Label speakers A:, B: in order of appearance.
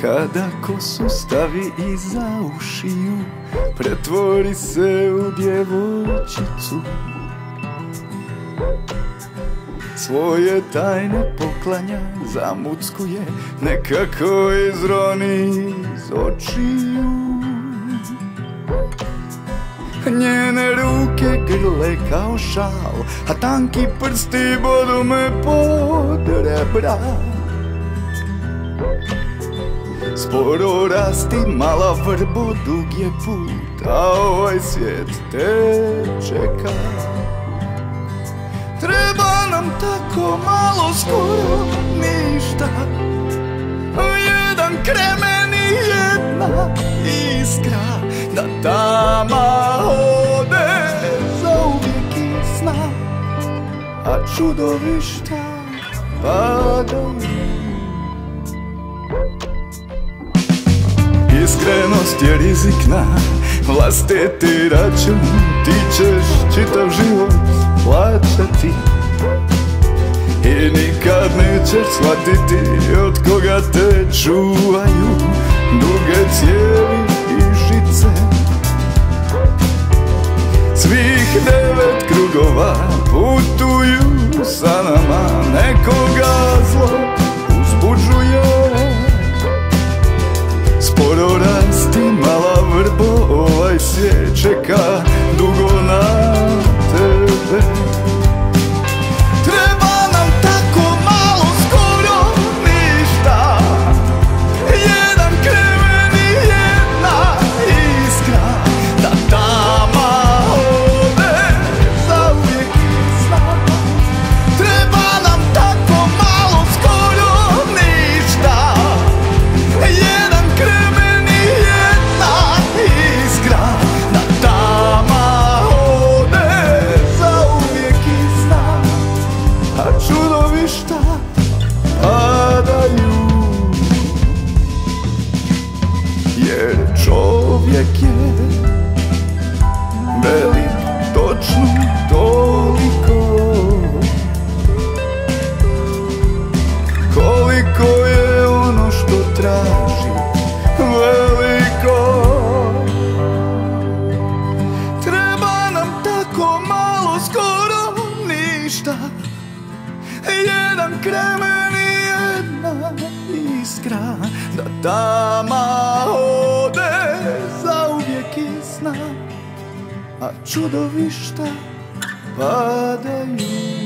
A: Kada kosu stavi iza ušiju Pretvori se u djevojčicu. Svoje tajne poklanja Zamuckuje Nekako izroni iz očiju. Njene ruke grle kao šal A tanki prsti bodu me pod rebra Sporo rasti mala vrbo, dug je put A ovaj svijet te čeka. Treba nam tako malo skoro ništa. Jedan kremen i jedna iskra Da tama ode za uvijek sna. A čudovišta padaju Iskrenost je rizikna Vlastiti račun. Ti ćeš čitav život plaćati I nikad nećeš shvatiti Od koga te čuvaju čovjek je velik točno toliko. Koliko je ono što traži veliko. Treba nam tako malo skoro ništa. Jedan kremen i jedna iskra. Da tama A čudovišta padaju